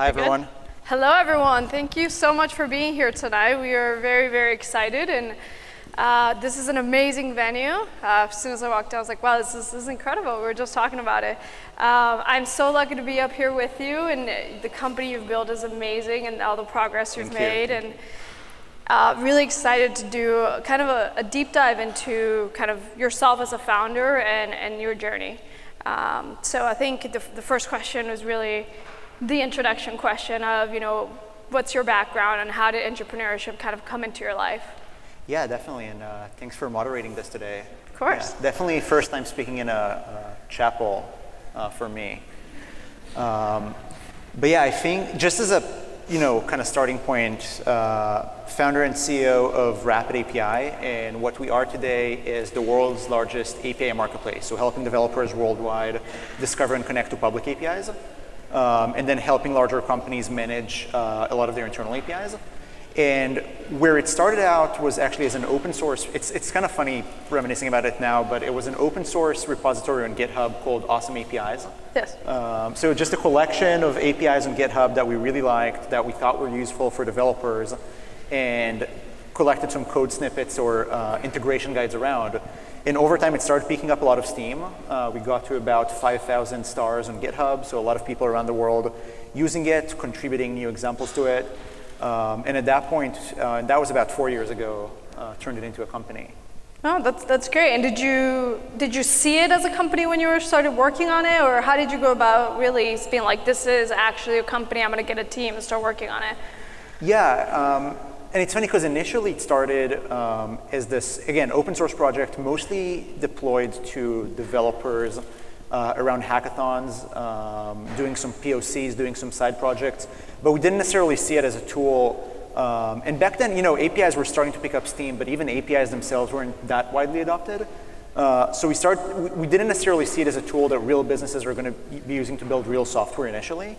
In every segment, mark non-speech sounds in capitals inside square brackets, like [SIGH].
Hi, everyone. Hello, everyone. Thank you so much for being here tonight. We are very, very excited, and uh, this is an amazing venue. Uh, as soon as I walked in, I was like, wow, this is, this is incredible. We were just talking about it. Um, I'm so lucky to be up here with you, and the company you've built is amazing, and all the progress you've Thank made. you. And uh, really excited to do kind of a, a, deep dive into kind of yourself as a founder and, and your journey. Um, so I think the, the first question was really the introduction question of, you know, what's your background and how did entrepreneurship kind of come into your life? Yeah, definitely, and uh, thanks for moderating this today. Of course. Yeah, definitely first time speaking in a, a chapel uh, for me. Um, but yeah, I think just as a, you know, kind of starting point, uh, founder and CEO of Rapid API, and what we are today is the world's largest API marketplace, so helping developers worldwide discover and connect to public APIs um, and then helping larger companies manage uh, a lot of their internal APIs. And where it started out was actually as an open source, it's, it's kind of funny reminiscing about it now, but it was an open source repository on GitHub called Awesome APIs. Yes. Um, so just a collection of APIs on GitHub that we really liked, that we thought were useful for developers, and collected some code snippets or uh, integration guides around. And over time, it started picking up a lot of steam. Uh, we got to about 5,000 stars on GitHub, so a lot of people around the world using it, contributing new examples to it. Um, and at that point, uh, that was about four years ago, uh, turned it into a company. Oh, that's, that's great. And did you, did you see it as a company when you were started working on it? Or how did you go about really being like, this is actually a company, I'm going to get a team and start working on it? Yeah, um, and it's funny because initially it started um, as this, again, open source project, mostly deployed to developers uh, around hackathons, um, doing some POCs, doing some side projects, but we didn't necessarily see it as a tool. Um, and back then, you know, APIs were starting to pick up steam, but even APIs themselves weren't that widely adopted. Uh, so we start, we, didn't necessarily see it as a tool that real businesses are going to be using to build real software initially.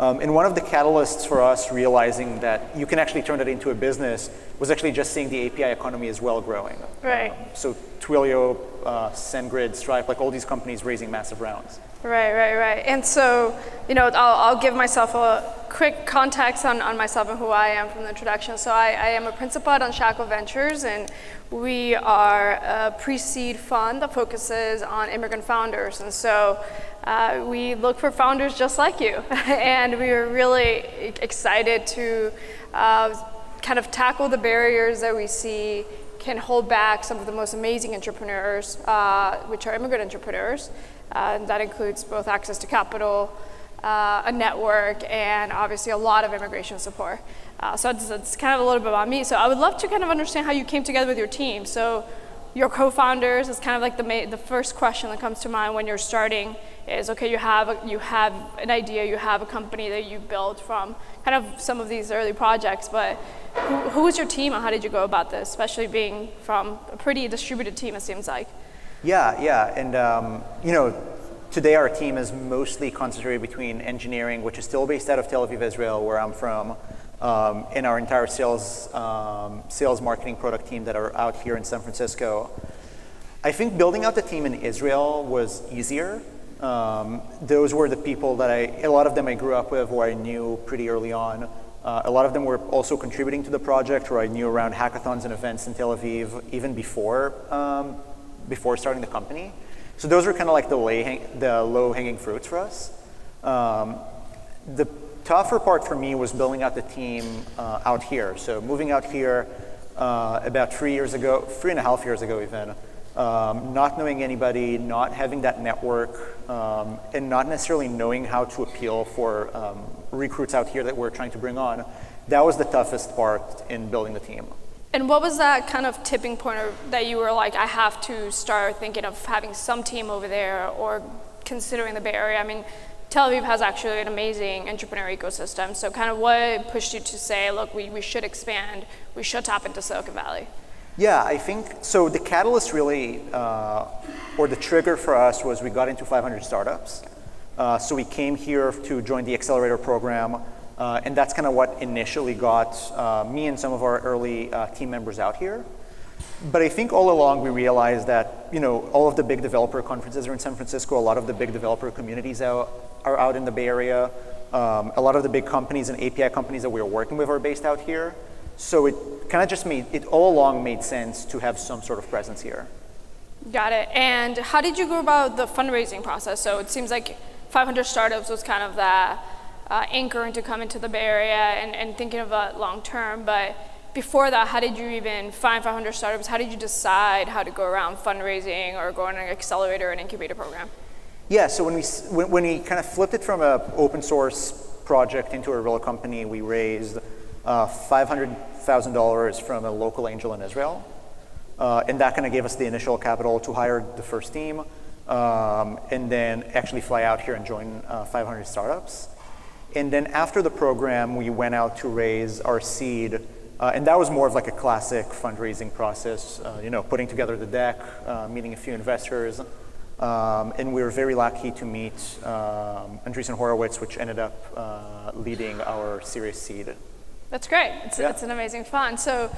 Um, and one of the catalysts for us realizing that you can actually turn that into a business was actually just seeing the API economy as well growing. Right. Um, so Twilio, uh, SendGrid, Stripe, like all these companies raising massive rounds. Right, right, right. And so, you know, I'll, I'll give myself a quick context on, on myself and who I am from the introduction. So I, I am a principal at Unshackled Ventures, and we are a pre-seed fund that focuses on immigrant founders. And so uh, we look for founders just like you. [LAUGHS] and we are really excited to uh, kind of tackle the barriers that we see can hold back some of the most amazing entrepreneurs, uh, which are immigrant entrepreneurs. Uh, that includes both access to capital, uh, a network, and obviously a lot of immigration support. So it's, kind of a little bit about me. So I would love to kind of understand how you came together with your team. So your co-founders is kind of like the, the first question that comes to mind when you're starting is, okay, you have, a, you have an idea, you have a company that you built from kind of some of these early projects, but who, who was your team and how did you go about this, especially being from a pretty distributed team, it seems like? Yeah, yeah, and um, you know, today our team is mostly concentrated between engineering, which is still based out of Tel Aviv, Israel, where I'm from, um, and our entire sales, um, sales marketing product team that are out here in San Francisco. I think building out the team in Israel was easier. Um, those were the people that I, a lot of them I grew up with, or I knew pretty early on. Uh, a lot of them were also contributing to the project, or I knew around hackathons and events in Tel Aviv even before um, before starting the company. So those were kind of like the, hang, the low hanging fruits for us. Um, the tougher part for me was building out the team uh, out here. So moving out here uh, about three years ago, three and a half years ago even, um, not knowing anybody, not having that network, um, and not necessarily knowing how to appeal for um, recruits out here that we're trying to bring on, that was the toughest part in building the team. And what was that kind of tipping point that you were like, I have to start thinking of having some team over there or considering the Bay Area? I mean, Tel Aviv has actually an amazing entrepreneur ecosystem. So, kind of what pushed you to say, look, we, we should expand, we should tap into Silicon Valley? Yeah, I think so. The catalyst really, uh, or the trigger for us was we got into 500 startups. Uh, so, we came here to join the accelerator program. Uh, and that's kind of what initially got uh, me and some of our early uh, team members out here. But I think all along we realized that you know all of the big developer conferences are in San Francisco. A lot of the big developer communities out, are out in the Bay Area. Um, a lot of the big companies and API companies that we are working with are based out here. So it kind of just made, it all along made sense to have some sort of presence here. Got it. And how did you go about the fundraising process? So it seems like 500 Startups was kind of the uh, anchor into coming to the Bay Area and, and thinking of that long term. But before that, how did you even find 500 Startups? How did you decide how to go around fundraising or go on an accelerator and incubator program? Yeah, so when we, when, when we kind of flipped it from an open source project into a real company, we raised uh, $500,000 from a local angel in Israel. Uh, and that kind of gave us the initial capital to hire the first team um, and then actually fly out here and join uh, 500 startups. And then after the program, we went out to raise our seed. Uh, and that was more of like a classic fundraising process, uh, you know, putting together the deck, uh, meeting a few investors, um, and we were very lucky to meet um, Andreessen Horowitz, which ended up uh, leading our Series Seed. That's great. It's, yeah. it's an amazing fun. So,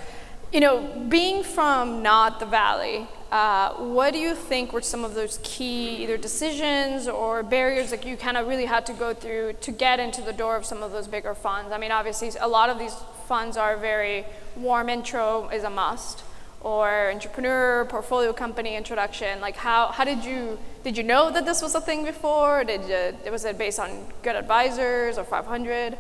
you know, being from not the Valley, uh, what do you think were some of those key either decisions or barriers that you kind of really had to go through to get into the door of some of those bigger funds? I mean, obviously, a lot of these funds are very warm intro is a must or entrepreneur, portfolio company introduction? Like how, how did you, did you know that this was a thing before? Did you, was it based on good advisors or 500?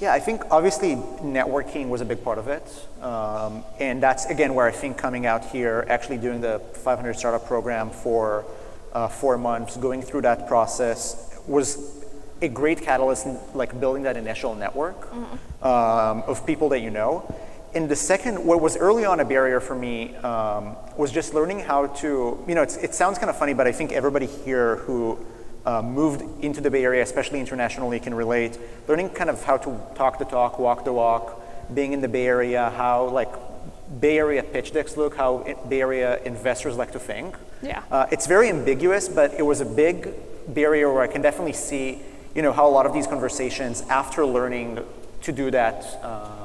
Yeah, I think obviously networking was a big part of it. Um, and that's again where I think coming out here, actually doing the 500 startup program for uh, four months, going through that process was a great catalyst in like building that initial network mm-hmm. um, of people that you know and the second, what was early on a barrier for me um, was just learning how to, you know, it sounds kind of funny, but I think everybody here who uh, moved into the Bay Area, especially internationally, can relate. Learning kind of how to talk the talk, walk the walk, being in the Bay Area, how like Bay Area pitch decks look, how Bay Area investors like to think. Yeah. Uh, it's very ambiguous, but it was a big barrier where I can definitely see, you know, how a lot of these conversations after learning to do that. Uh,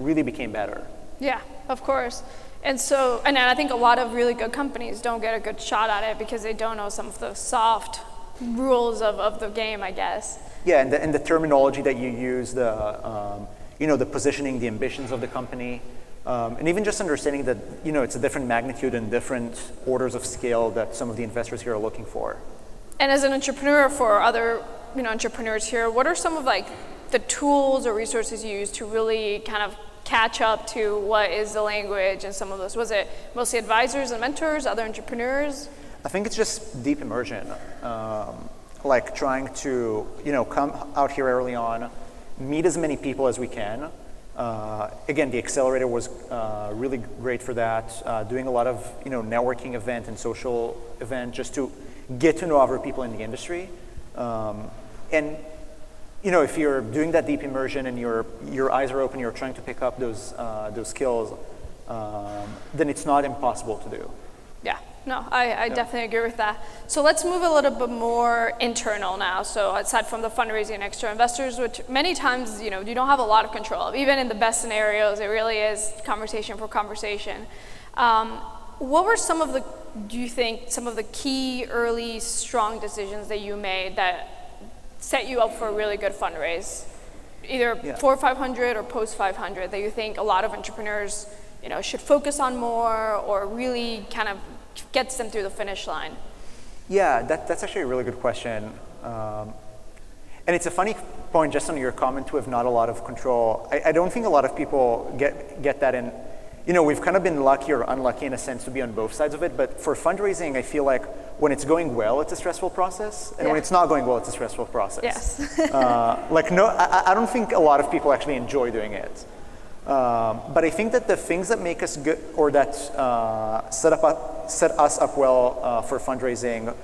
really became better. Yeah, of course. And so, and I think a lot of really good companies don't get a good shot at it because they don't know some of the soft rules of, of the game, I guess. Yeah, and the, and the terminology that you use, the, um, you know, the positioning, the ambitions of the company, um, and even just understanding that, you know, it's a different magnitude and different orders of scale that some of the investors here are looking for. And as an entrepreneur for other, you know, entrepreneurs here, what are some of like the tools or resources you use to really kind of catch up to what is the language and some of those? Was it mostly advisors and mentors, other entrepreneurs? I think it's just deep immersion, um, like trying to you know come out here early on, meet as many people as we can. Uh, again, the accelerator was uh, really great for that. Uh, doing a lot of you know networking event and social event just to get to know other people in the industry, um, and you know, if you're doing that deep immersion and your, your eyes are open, you're trying to pick up those, uh, those skills, um, then it's not impossible to do. Yeah, no, I, I yeah. definitely agree with that. So let's move a little bit more internal now. So aside from the fundraising and extra investors, which many times, you know, you don't have a lot of control of. Even in the best scenarios, it really is conversation for conversation. Um, what were some of the, do you think, some of the key early strong decisions that you made that set you up for a really good fundraise, either yeah. for 500 or post 500 that you think a lot of entrepreneurs you know, should focus on more or really kind of gets them through the finish line? Yeah, that, that's actually a really good question. Um, and it's a funny point just on your comment to have not a lot of control. I, I don't think a lot of people get, get that in you know, we've kind of been lucky or unlucky in a sense to be on both sides of it. But for fundraising, I feel like when it's going well, it's a stressful process, and yeah. when it's not going well, it's a stressful process. Yes. [LAUGHS] uh, like no, I, I, don't think a lot of people actually enjoy doing it. Um, but I think that the things that make us good or that uh, set up set us up well uh, for fundraising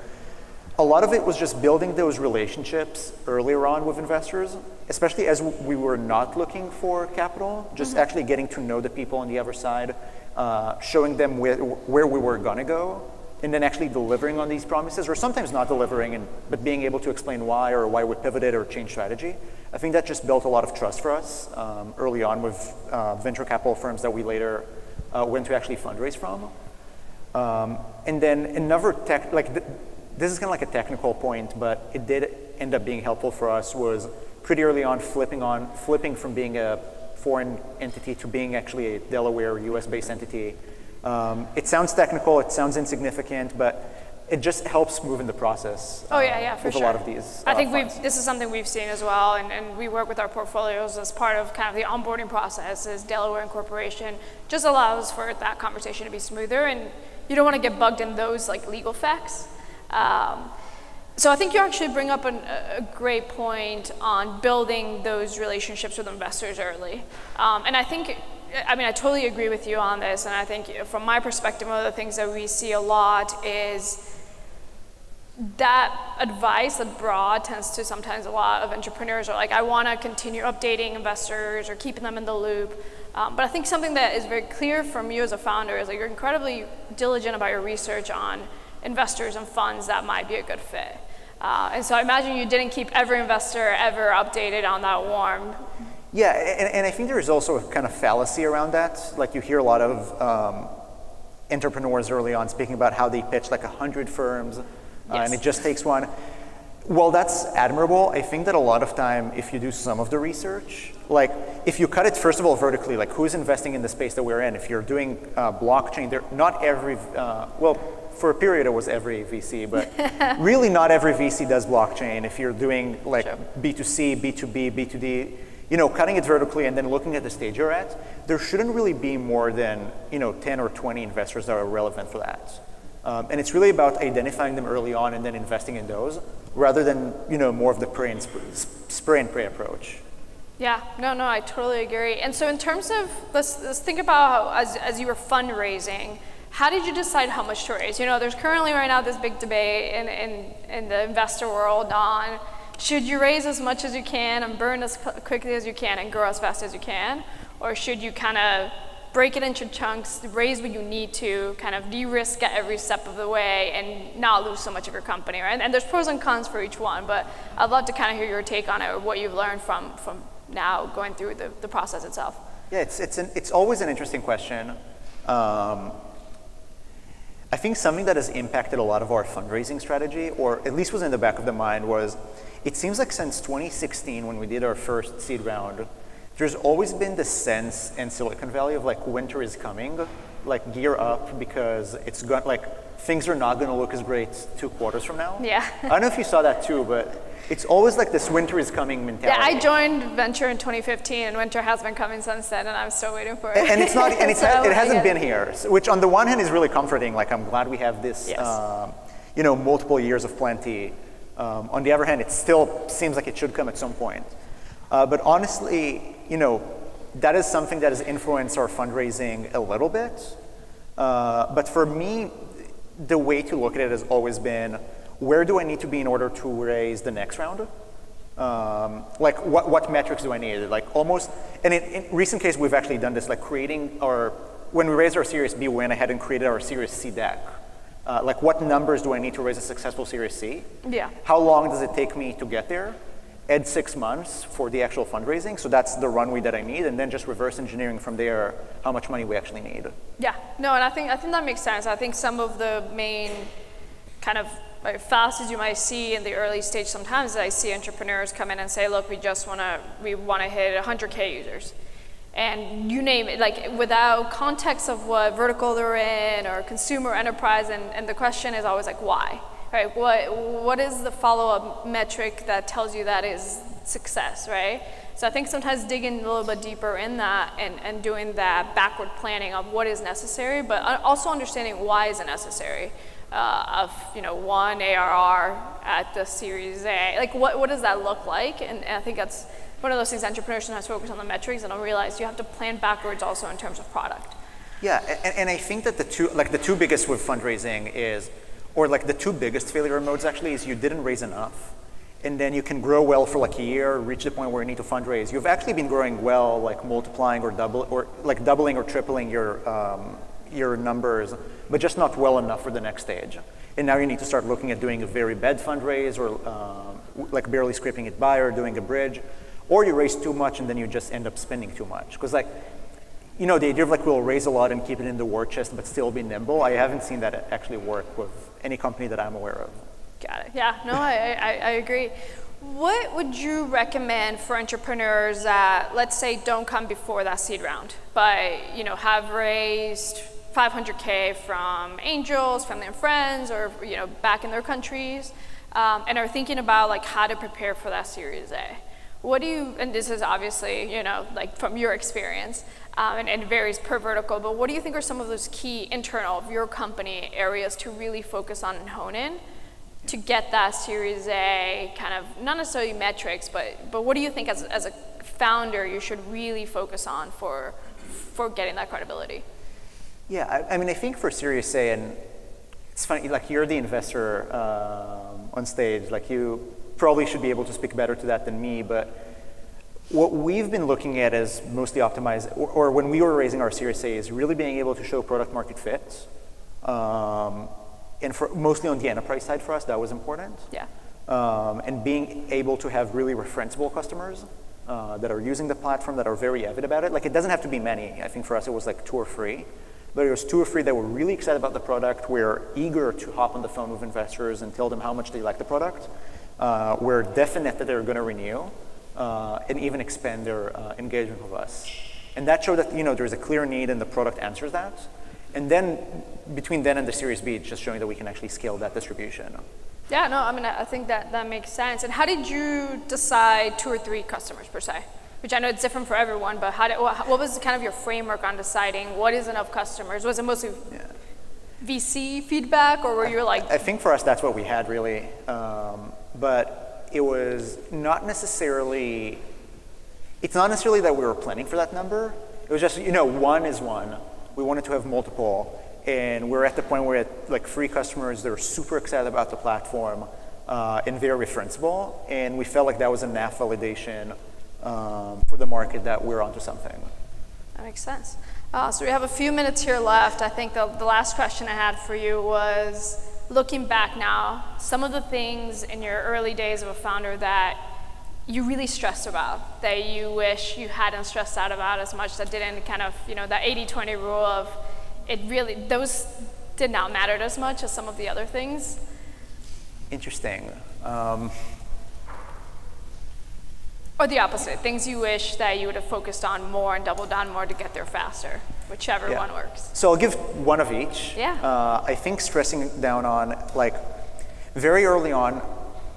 a lot of it was just building those relationships earlier on with investors, especially as we were not looking for capital, just mm-hmm. actually getting to know the people on the other side, uh, showing them where, where we were going to go, and then actually delivering on these promises, or sometimes not delivering, and, but being able to explain why or why we pivoted or changed strategy. I think that just built a lot of trust for us um, early on with uh, venture capital firms that we later uh, went to actually fundraise from. Um, and then another tech, like, this is kind of like a technical point, but it did end up being helpful for us was pretty early on flipping on flipping from being a foreign entity to being actually a Delaware US based entity. Um, it sounds technical, it sounds insignificant, but it just helps move in the process. Oh yeah, yeah, for with sure. a lot of these. I uh, think funds. we've this is something we've seen as well, and, and we work with our portfolios as part of kind of the onboarding process. Is Delaware incorporation just allows for that conversation to be smoother, and you don't want to get bugged in those like legal facts. Um, so I think you actually bring up an, a great point on building those relationships with investors early, um, and I think. I mean, I totally agree with you on this, and I think from my perspective, one of the things that we see a lot is that advice, that broad, tends to sometimes a lot of entrepreneurs are like, I want to continue updating investors or keeping them in the loop. Um, but I think something that is very clear from you as a founder is that you're incredibly diligent about your research on investors and funds that might be a good fit. Uh, and so I imagine you didn't keep every investor ever updated on that warm. Yeah, and, and I think there is also a kind of fallacy around that. Like you hear a lot of um, entrepreneurs early on speaking about how they pitch like 100 firms uh, and it just takes one. Well, that's admirable. I think that a lot of time, if you do some of the research, like if you cut it first of all vertically, like who's investing in the space that we're in. If you're doing uh, blockchain, there not every uh, well for a period it was every VC, but [LAUGHS] really not every VC does blockchain. If you're doing like Sure. B2C, B2B, B2D, you know, cutting it vertically and then looking at the stage you're at, there shouldn't really be more than you know 10 or 20 investors that are relevant for that. Um, and it's really about identifying them early on and then investing in those, rather than you know more of the pray and sp- sp- spray and pray approach. Yeah, no, no, I totally agree. And so, in terms of let's, let's think about how, as, as you were fundraising, how did you decide how much to raise? You know, there's currently right now this big debate in, in, in the investor world on should you raise as much as you can and burn as quickly as you can and grow as fast as you can, or should you kind of break it into chunks, raise what you need to, kind of de-risk at every step of the way, and not lose so much of your company, right? And there's pros and cons for each one, but I'd love to kind of hear your take on it or what you've learned from from now going through the, the process itself. Yeah, it's it's an, it's always an interesting question. Um, I think something that has impacted a lot of our fundraising strategy, or at least was in the back of the mind, was it seems like since 2016, when we did our first seed round, there's always been this sense in Silicon Valley of like winter is coming, like gear up because it's going like things are not going to look as great two quarters from now. Yeah. I don't know if you saw that too, but it's always like this winter is coming mentality. Yeah, I joined Venture in 2015, and Venture has been coming since then, and I'm still waiting for it. and it's not and it's, [LAUGHS] So, it hasn't been here so- which on the one hand is really comforting like i'm glad we have this Yes. um, you know multiple years of plenty um, on the other hand it still seems like it should come at some point uh, but honestly you know that is something that has influenced our fundraising a little bit uh, but for me the way to look at it has always been where do i need to be in order to raise the next round um, like what, what metrics do I need? Like almost, and in, in recent case we've actually done this, like creating our, when we raised our Series B, we went ahead and created our Series C deck. Uh, like what numbers do I need to raise a successful Series C? Yeah. How long does it take me to get there? Add six months for the actual fundraising, so that's the runway that I need, and then just reverse engineering from there how much money we actually need. Yeah, no, and I think I think that makes sense. I think some of the main kind of like, fallacies you might see in the early stage sometimes I see entrepreneurs come in and say, look, we just want to we want to hit 100k users, and you name it, like without context of what vertical they're in or consumer enterprise, and, and the question is always like, why? Right? What what is the follow-up metric that tells you that is success, right? So I think sometimes digging a little bit deeper in that and, and doing that backward planning of what is necessary, but also understanding why is it necessary. Uh, of you know one ARR at the Series A, like what, what does that look like? And, and I think that's one of those things entrepreneurs sometimes focus on the metrics and don't realize you have to plan backwards also in terms of product. Yeah, and, and I think that the two, like the two biggest with fundraising is, or like the two biggest failure modes actually is you didn't raise enough. And then you can grow well for like a year, reach the point where you need to fundraise. You've actually been growing well, like multiplying or double, or like doubling or tripling your, um, your numbers, but just not well enough for the next stage. And now you need to start looking at doing a very bad fundraise or um, like barely scraping it by or doing a bridge. Or you raise too much and then you just end up spending too much. Because like you know, the idea of like we'll raise a lot and keep it in the war chest but still be nimble, I haven't seen that actually work with any company that I'm aware of. Got it. Yeah, no, I, I, I agree. What would you recommend for entrepreneurs that, let's say, don't come before that seed round, but you know have raised 500k from angels, family and friends, or you know back in their countries, um, and are thinking about like how to prepare for that Series A? What do you? And this is obviously you know like from your experience, um, and, and varies per vertical. But what do you think are some of those key internal of your company areas to really focus on and hone in? to get that Series A kind of, not necessarily metrics, but, but what do you think as, as a founder you should really focus on for, for getting that credibility? Yeah, I, I mean, I think for Series A, and it's funny, like you're the investor um, on stage, like you probably should be able to speak better to that than me, but what we've been looking at as mostly optimized, or, or, when we were raising our Series A, is really being able to show product market fit. Um, and for, mostly on the enterprise side for us, that was important. Yeah. Um, and being able to have really referenceable customers uh, that are using the platform, that are very avid about it. Like it doesn't have to be many. I think for us it was like two or three. But it was two or three that were really excited about the product, were eager to hop on the phone with investors and tell them how much they like the product, uh, were definite that they're going to renew, uh, and even expand their uh, engagement with us. And that showed that you know there's a clear need and the product answers that. And then between then and the Series B, it's just showing that we can actually scale that distribution. Yeah, no, I mean, I think that, that makes sense. And how did you decide two or three customers per se? Which I know it's different for everyone, but how did, what was kind of your framework on deciding what is enough customers? Was it mostly yeah. VC feedback, or were you like? I think for us, that's what we had really. Um, but it was not necessarily, it's not necessarily that we were planning for that number. It was just, you know, one is one we wanted to have multiple, and we're at the point where at like free customers, they're super excited about the platform uh, and very referenceable, and we felt like that was enough validation um, for the market that we're onto something. That makes sense. Uh, so we have a few minutes here left. I think the, the last question I had for you was looking back now, some of the things in your early days of a founder that you really stressed about that you wish you hadn't stressed out about as much that didn't kind of you know that 80-20 rule of it really those did not matter as much as some of the other things? Interesting. Um, or the opposite things you wish that you would have focused on more and doubled down more to get there faster whichever yeah. one works so i'll give one of each yeah uh, i think stressing down on like very early on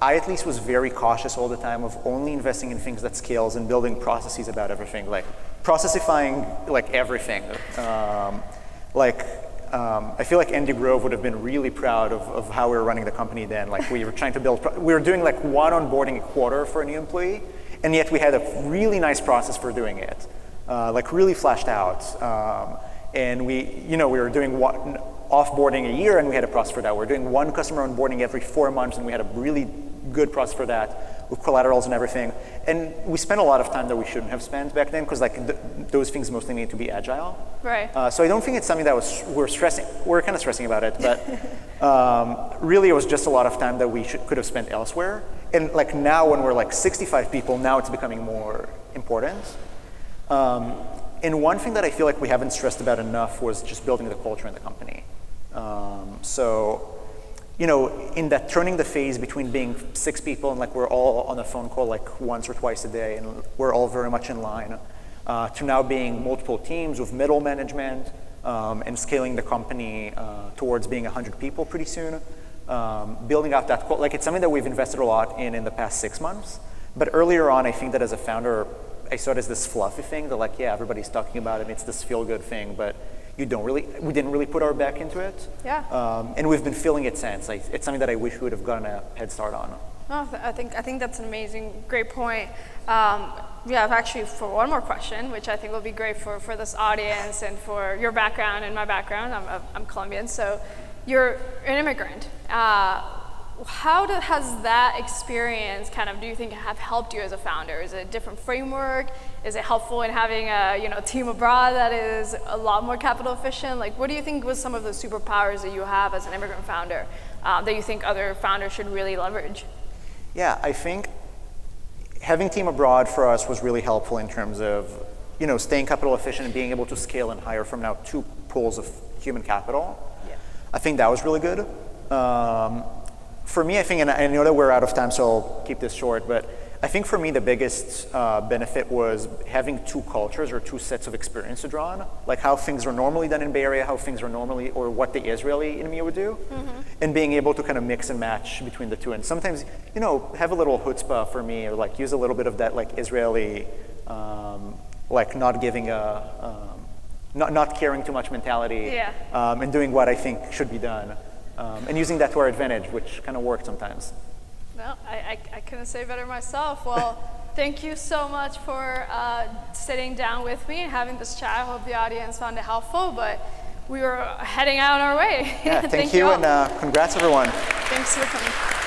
I at least was very cautious all the time of only investing in things that scales and building processes about everything, like processifying like everything. Um, like um, I feel like Andy Grove would have been really proud of, of how we were running the company then. Like we were trying to build, we were doing like one onboarding a quarter for a new employee, and yet we had a really nice process for doing it, uh, like really fleshed out. Um, and we, you know, we were doing one offboarding a year, and we had a process for that. We we're doing one customer onboarding every four months, and we had a really good process for that with collaterals and everything. And we spent a lot of time that we shouldn't have spent back then because like th- those things mostly need to be agile. Right. Uh, so I don't think it's something that was we're stressing. We're kind of stressing about it, but um, really it was just a lot of time that we should, could have spent elsewhere. And like now when we're like 65 people, now it's becoming more important. Um, and one thing that I feel like we haven't stressed about enough was just building the culture in the company. Um, so you know, in that turning the phase between being six people and like we're all on a phone call like once or twice a day and we're all very much in line, uh, to now being multiple teams with middle management um, and scaling the company uh, towards being 100 people pretty soon. Um, building out that, quote. like it's something that we've invested a lot in in the past six months. But earlier on, I think that as a founder, I saw it as this fluffy thing that like, yeah, everybody's talking about it, and it's this feel good thing, but you don't really, we didn't really put our back into it. Yeah. Um, and we've been feeling it since. Like, it's something that I wish we would have gotten a head start on. Oh, I think I think that's an amazing, great point. Um, we have actually for one more question, which I think will be great for, for this audience and for your background and my background. I'm, I'm Colombian, so you're an immigrant. Uh, how do, has that experience kind of do you think have helped you as a founder? Is it a different framework? Is it helpful in having a you know team abroad that is a lot more capital efficient? Like, what do you think was some of the superpowers that you have as an immigrant founder uh, that you think other founders should really leverage? Yeah, I think having team abroad for us was really helpful in terms of you know staying capital efficient and being able to scale and hire from now two pools of human capital. I think that was really good. Um, for me, I think, and I know that we're out of time, so I'll keep this short, but I think for me the biggest uh, benefit was having two cultures or two sets of experience to draw on, like how things are normally done in Bay Area, how things are normally, or what the Israeli in me would do, mm-hmm. and being able to kind of mix and match between the two. And sometimes, you know, have a little chutzpah for me, or like use a little bit of that like Israeli, um, like not giving a, um, not, not caring too much mentality, Yeah. um, and doing what I think should be done, um, and using that to our advantage, which kind of works sometimes. Well, I, I, I couldn't say better myself. Well, [LAUGHS] thank you so much for uh, sitting down with me and having this chat. I hope the audience found it helpful, but we were heading out on our way. [LAUGHS] Yeah, thank, you, all. and uh, congrats everyone. Thanks for coming.